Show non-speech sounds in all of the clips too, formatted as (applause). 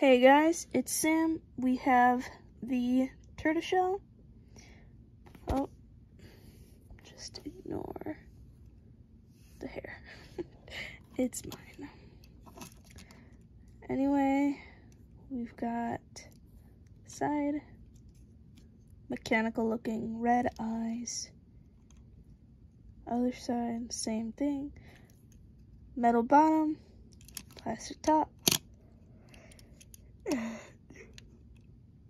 Hey guys, it's Sam. We have the Turtoshell. Oh, just ignore the hair. (laughs) it's mine. Anyway, we've got side mechanical looking red eyes. Other side, same thing. Metal bottom, plastic top.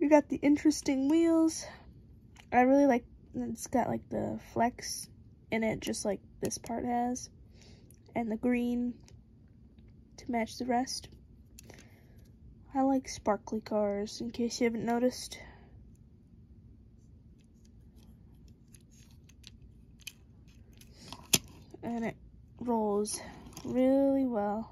You got the interesting wheels. I really like it's got like the flex in it just like this part has and the green to match the rest. I like sparkly cars in case you haven't noticed. And it rolls really well.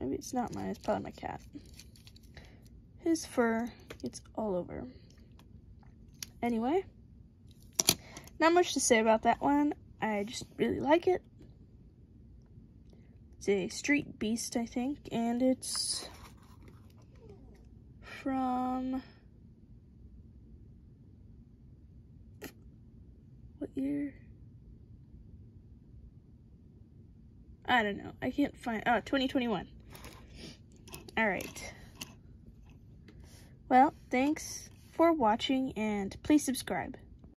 Maybe it's not mine, it's probably my cat. His fur gets all over. Anyway, not much to say about that one. I just really like it. It's a street beast, I think, and it's from what year? I don't know. I can't find. Oh, 2021. All right. Well, thanks for watching and please subscribe.